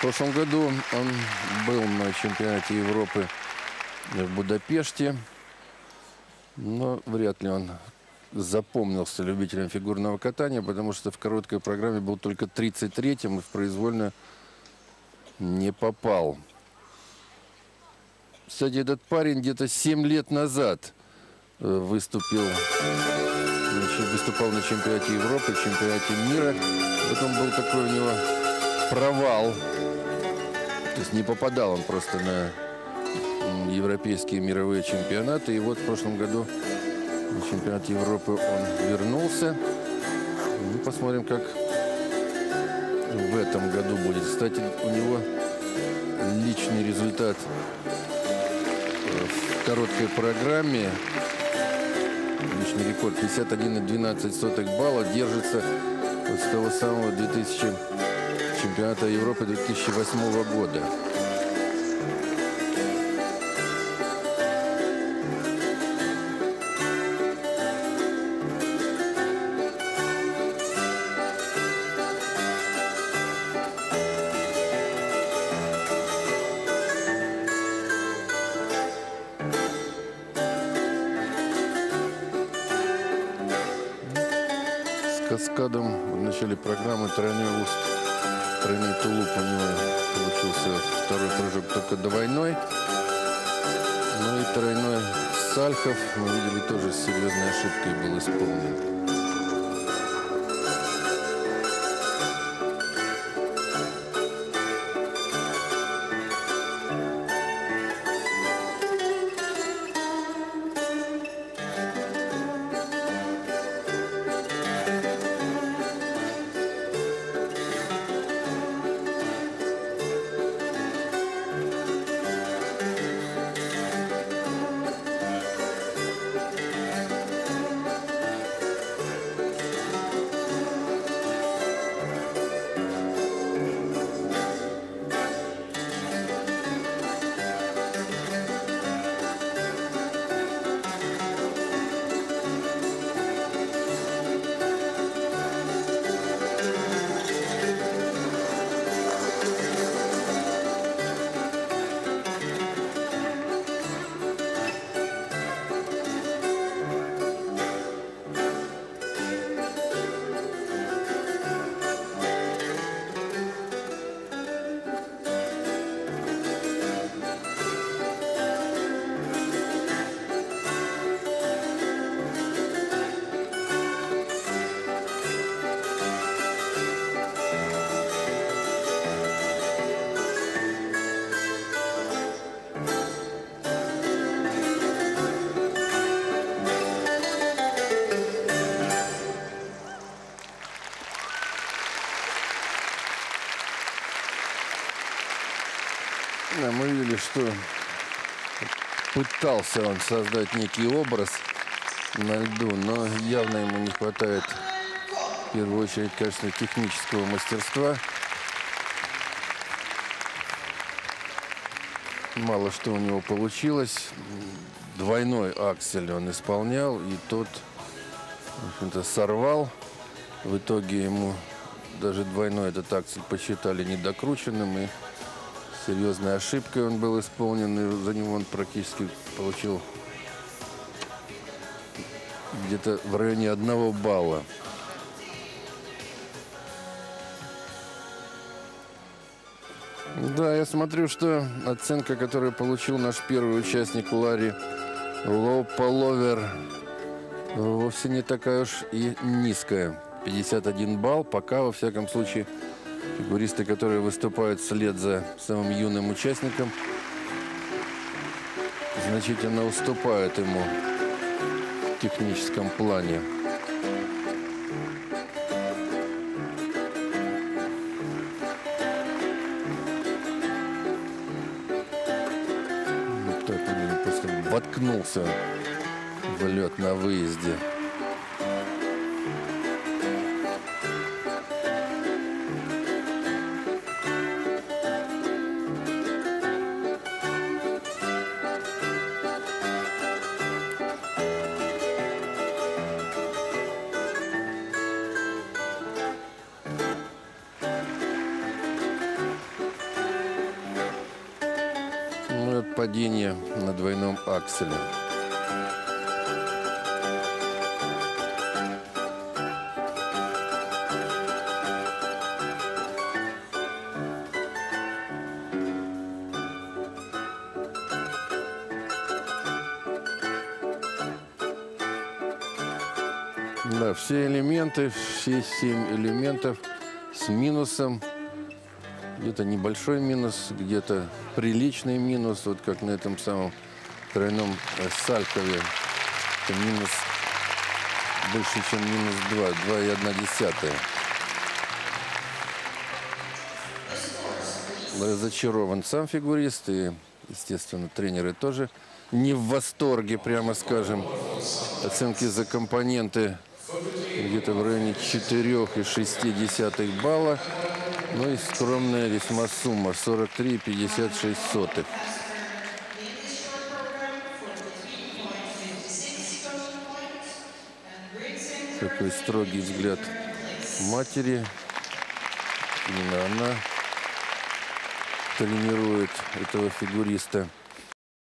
В прошлом году он был на чемпионате Европы в Будапеште, но вряд ли он запомнился любителям фигурного катания, потому что в короткой программе был только 33-м и в произвольную не попал. Кстати, этот парень где-то 7 лет назад э, выступил, выступал на чемпионате Европы, чемпионате мира. Потом был такой у него провал. То есть не попадал он просто на европейские мировые чемпионаты. И вот в прошлом году на чемпионат Европы он вернулся. Ну, посмотрим, как в этом году будет. Кстати, у него личный результат э, в короткой программе. Личный рекорд 51,12 сотых балла держится вот с того самого 2000 чемпионата Европы 2008 года. каскадом в начале программы тройной уст, тройной тулуп у него получился второй прыжок только двойной. Ну и тройной Сальхов, мы видели, тоже с серьезной ошибкой был исполнен. Видели, что пытался он создать некий образ на льду, но явно ему не хватает, в первую очередь, конечно, технического мастерства. Мало что у него получилось. Двойной аксель он исполнял, и тот, в общем-то, сорвал. В итоге ему даже двойной этот аксель посчитали недокрученным, и серьезной ошибкой он был исполнен, и за него он практически получил где-то в районе одного балла. Да, я смотрю, что оценка, которую получил наш первый участник Ларри Лоуполовер, вовсе не такая уж и низкая. 51 балл. Пока, во всяком случае, фигуристы, которые выступают вслед за самым юным участником, значительно уступают ему в техническом плане. Воткнулся в лед на выезде. Падение на двойном акселе. Да, все элементы, все семь элементов с минусом. Где-то небольшой минус, где-то приличный минус, вот как на этом самом тройном э, Салькове. Это минус больше, чем минус 2, 2,1 десятая. Разочарован сам фигурист и, естественно, тренеры тоже не в восторге, прямо скажем. Оценки за компоненты где-то в районе 4,6 балла. Ну и скромная весьма сумма 43,56 сотых. Такой строгий взгляд матери. Именно она тренирует этого фигуриста.